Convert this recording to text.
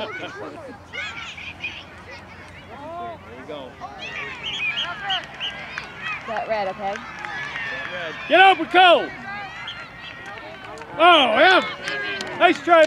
you go. That red, okay? Red. Get over, Cole! Oh, yeah! Nice try.